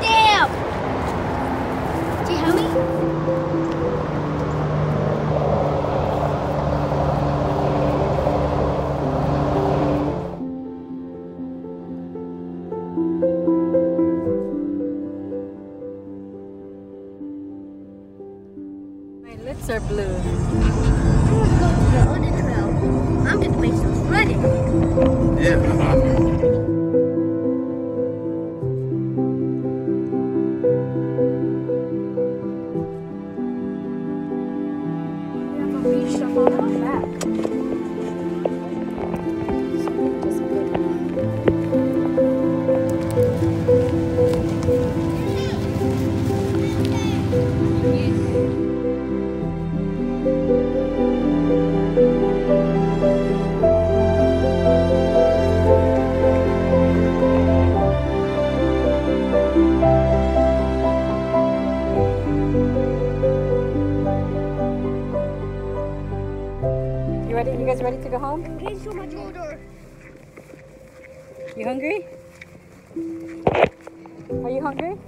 Dam. Do you hear me? Lips are blue. I'm gonna go to. I'm gonna make some running. Yeah. Back. You ready? You guys ready to go home? I'm so much older. You hungry? Are you hungry?